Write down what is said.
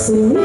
Sim.